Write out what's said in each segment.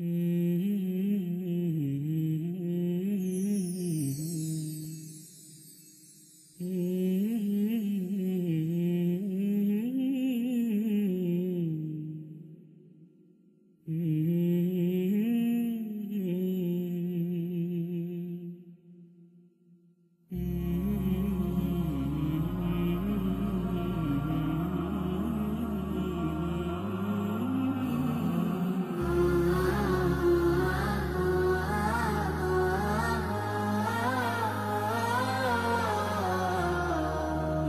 Mm.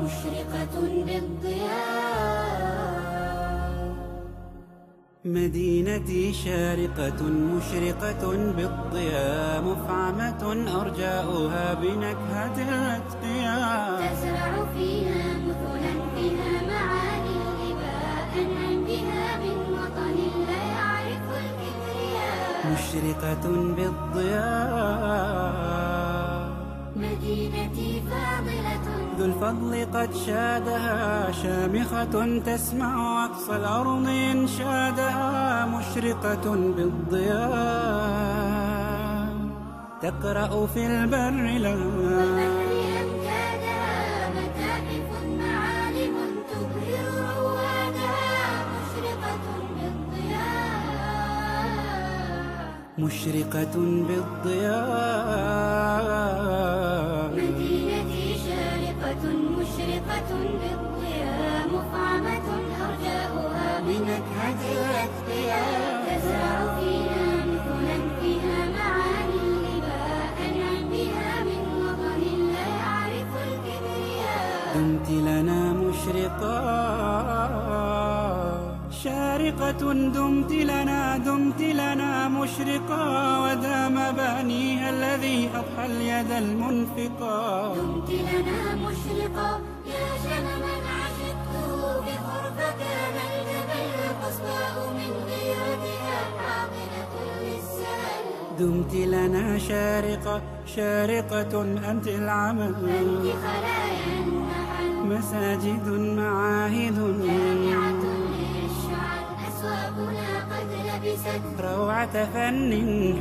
مشرقة بالضياء. مدينتي شارقة مشرقة بالضياء مفعمة أرجاؤها بنكهة الأتقياء. تزرع فيها مثلا فيها معاني الإباء أنعم بها من وطن لا يعرف الكبرياء. مشرقة بالضياء. ذو الفضل قد شادها شامخة تسمع أقصى الأرض إنشادها مشرقة بالضياء. تقرأ في البر لها مشرقة بالضياء. دمت لنا مشرقا. شارقة دمت لنا دمت لنا مشرقا. ودام بانيها الذي أضحى اليد المنفقا. دمت لنا مشرقا. يا شمما عشقته بقرب كان الجبل القصواء من غيرتها حاضنة للسهل. دمت لنا شارقة شارقة أنت العمل. أنت خلايا مساجد معاهد. جامعة أسواقنا قد لبست روعة فن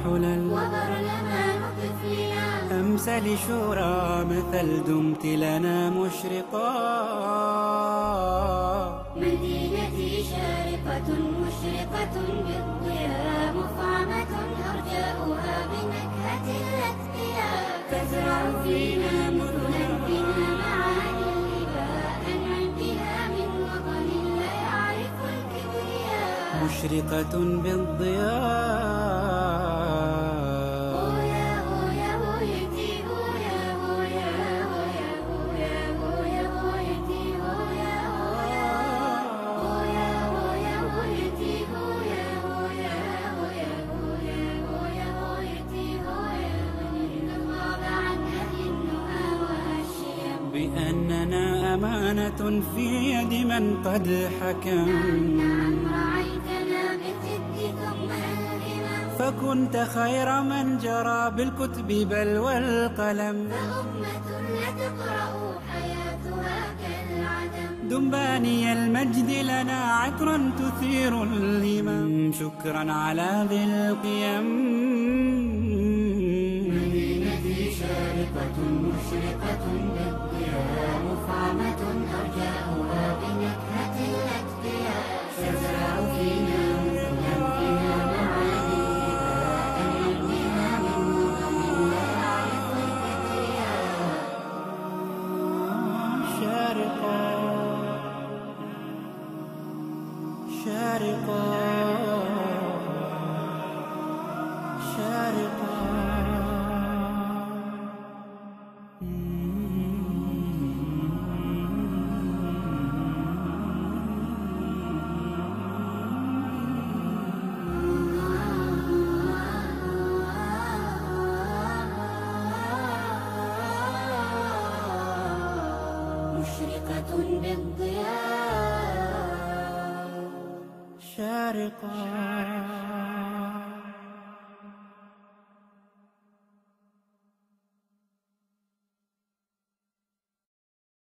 حلل. وبرلمان طفلنا أمثل شورى مثل دمت لنا مشرقا. مدينتي شارقة مشرقة بالضياء مفعمة أرجاؤها بنكهة الأتقياء. تزرع فينا النهى والشيم بأننا أمانة في يد من قد حكم. فكنت خير من جرى بالكتب بل والقلم. فأمة لا تقرأ حياتها كالعدم. دنباني المجد لنا عطرا تثير الهمم. شكرا على ذي القيم. مدينتي شارقة مشرقة شارقا شارقا. مشرقة بالضياء. شارقا